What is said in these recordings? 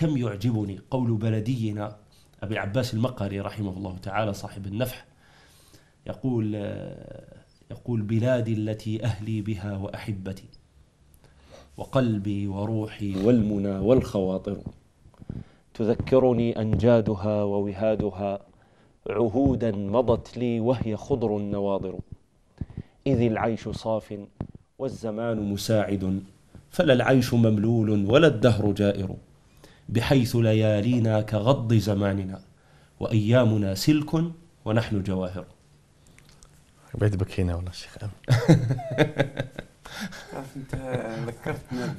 كم يعجبني قول بلدينا أبي العباس المقري رحمه الله تعالى صاحب النفح يقول يقول بلادي التي أهلي بها وأحبتي وقلبي وروحي والمنى والخواطر تذكرني أنجادها ووهادها عهودا مضت لي وهي خضر النواضر. إذ العيش صاف والزمان مساعد فلا العيش مملول ولا الدهر جائر. بحيث ليالينا كغض زماننا. وأيامنا سلك ونحن جواهر. بيت بكينا والله شيخ أنت ذكرتنا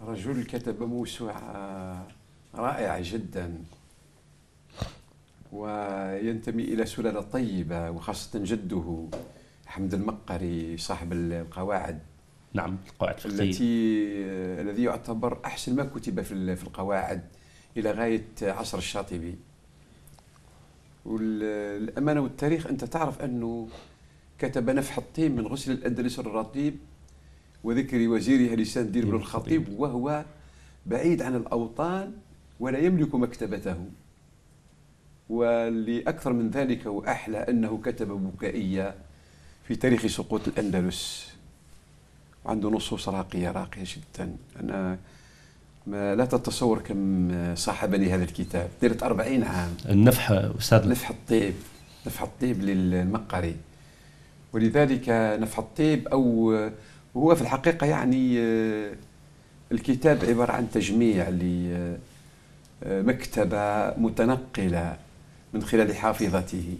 برجل كتب موسوعة رائعة جدا. وينتمي إلى سلالة طيبة وخاصة جده حمد المقري صاحب القواعد. نعم القواعد الفقهية. التي الذي يعتبر أحسن ما كتب في في القواعد إلى غاية عصر الشاطبي. والأمانة والتاريخ أنت تعرف أنه كتب نفح الطيب من غسل الأندلس الرطيب وذكر وزيرها لسان دين بن الخطيب وهو بعيد عن الأوطان ولا يملك مكتبته. ولأكثر من ذلك وأحلى أنه كتب بكائية في تاريخ سقوط الأندلس. وعنده نصوص راقية راقية جدا. أنا ما لا تتصور كم صاحبني هذا الكتاب. ديرت أربعين عام. النفح أستاذ. نفح الطيب. نفح الطيب للمقري. ولذلك نفح الطيب أو هو في الحقيقة يعني الكتاب عبارة عن تجميع لمكتبة متنقلة من خلال حافظته.